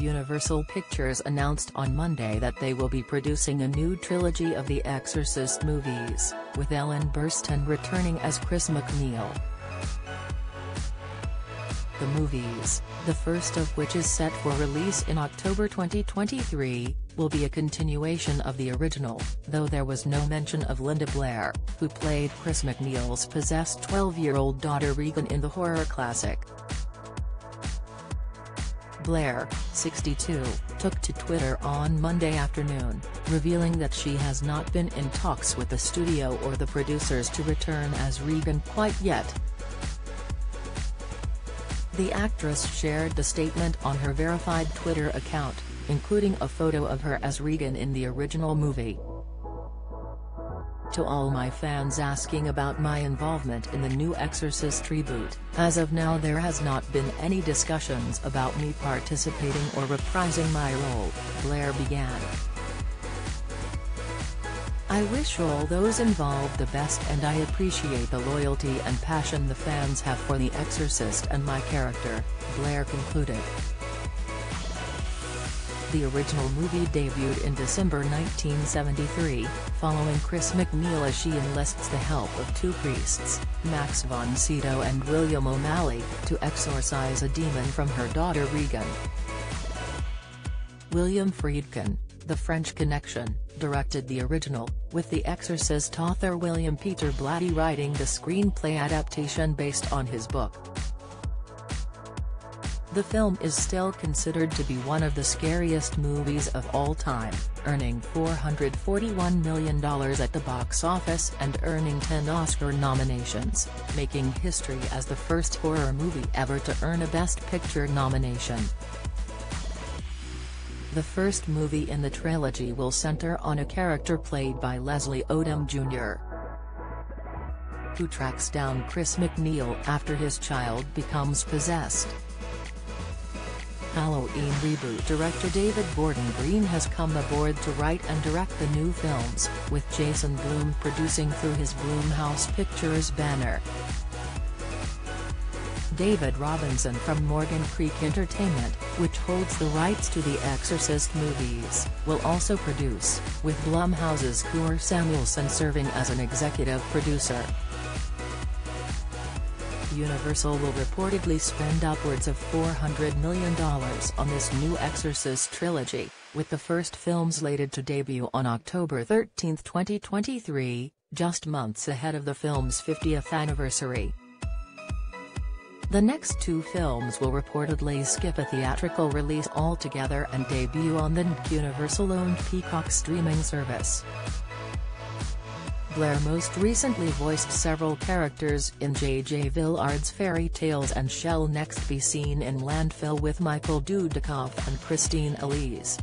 Universal Pictures announced on Monday that they will be producing a new trilogy of The Exorcist movies, with Ellen Burstyn returning as Chris MacNeil. The movies, the first of which is set for release in October 2023, will be a continuation of the original, though there was no mention of Linda Blair, who played Chris MacNeil's possessed 12-year-old daughter Regan in the horror classic. Blair, 62, took to Twitter on Monday afternoon, revealing that she has not been in talks with the studio or the producers to return as Regan quite yet. The actress shared the statement on her verified Twitter account, including a photo of her as Regan in the original movie. To all my fans asking about my involvement in the new Exorcist reboot, as of now there has not been any discussions about me participating or reprising my role, Blair began. I wish all those involved the best and I appreciate the loyalty and passion the fans have for The Exorcist and my character, Blair concluded. The original movie debuted in December 1973, following Chris MacNeil as she enlists the help of two priests, Max von Sydow and William O'Malley, to exorcise a demon from her daughter Regan. William Friedkin, The French Connection, directed the original, with The Exorcist author William Peter Blatty writing the screenplay adaptation based on his book. The film is still considered to be one of the scariest movies of all time, earning $441 million at the box office and earning 10 Oscar nominations, making history as the first horror movie ever to earn a Best Picture nomination. The first movie in the trilogy will center on a character played by Leslie Odom Jr who tracks down Chris MacNeil after his child becomes possessed. Halloween reboot director David Gordon Green has come aboard to write and direct the new films, with Jason Blum producing through his Blumhouse Pictures banner. David Robinson from Morgan Creek Entertainment, which holds the rights to the Exorcist movies, will also produce, with Blumhouse's Couper Samuelson serving as an executive producer. Universal will reportedly spend upwards of $400 million on this new Exorcist trilogy, with the first film slated to debut on October 13, 2023, just months ahead of the film's 50th anniversary. The next two films will reportedly skip a theatrical release altogether and debut on the Universal-owned Peacock streaming service. Blair most recently voiced several characters in J.J. Villard's fairy tales and shall next be seen in Landfill with Michael Dudikoff and Christine Elise.